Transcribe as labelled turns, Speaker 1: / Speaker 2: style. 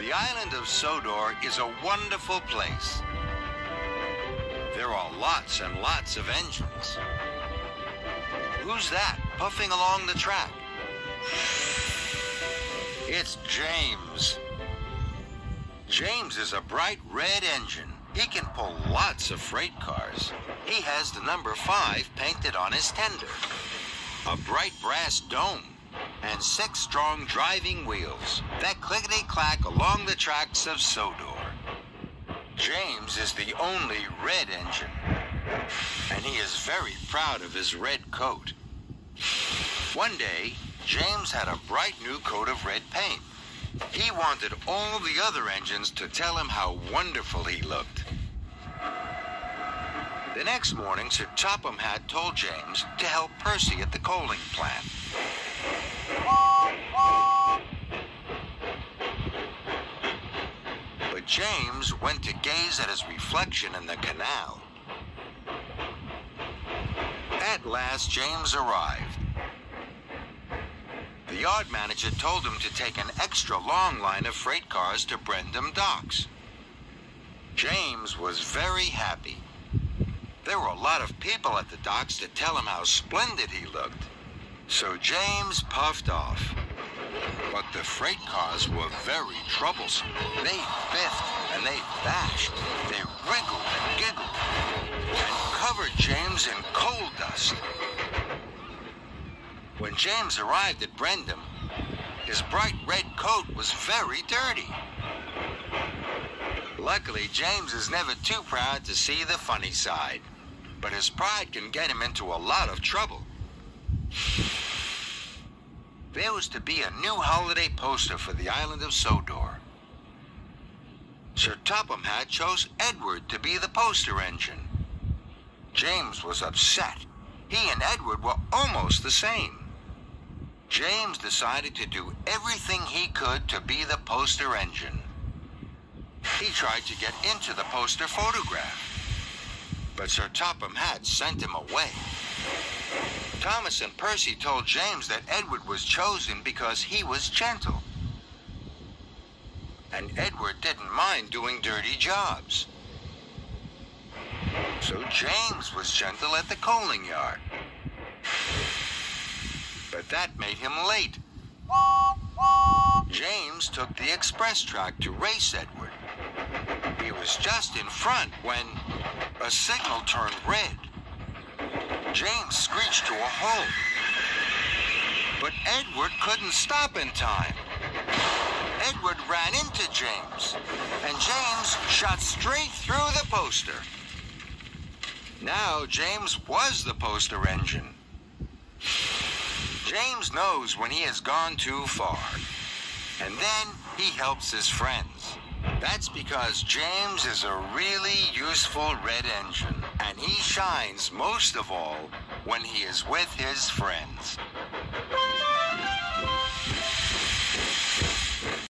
Speaker 1: The island of Sodor is a wonderful place. There are lots and lots of engines. Who's that puffing along the track? It's James. James is a bright red engine. He can pull lots of freight cars. He has the number five painted on his tender, a bright brass dome, and six strong driving wheels that clickety clack along the tracks of Sodor. James is the only red engine, and he is very proud of his red coat. One day, James had a bright new coat of red paint. He wanted all the other engines to tell him how wonderful he looked. The next morning, Sir Topham Hatt told James to help Percy at the coaling plant. But James went to gaze at his reflection in the canal. At last, James arrived. The yard manager told him to take an extra long line of freight cars to Brendam Docks. James was very happy. There were a lot of people at the docks to tell him how splendid he looked. So James puffed off. But the freight cars were very troublesome. They biffed and they bashed. They wriggled and giggled and covered James in coal dust. When James arrived at Brendam, his bright red coat was very dirty. Luckily, James is never too proud to see the funny side, but his pride can get him into a lot of trouble. There was to be a new holiday poster for the island of Sodor. Sir Topham Hatt chose Edward to be the poster engine. James was upset. He and Edward were almost the same. James decided to do everything he could to be the poster engine. He tried to get into the poster photograph, but Sir Topham Hatt sent him away. Thomas and Percy told James that Edward was chosen because he was gentle. And Edward didn't mind doing dirty jobs. So James was gentle at the coaling yard. That made him late. James took the express track to race Edward. He was just in front when a signal turned red. James screeched to a halt. But Edward couldn't stop in time. Edward ran into James, and James shot straight through the poster. Now James was the poster engine. James knows when he has gone too far, and then he helps his friends. That's because James is a really useful red engine, and he shines most of all when he is with his friends.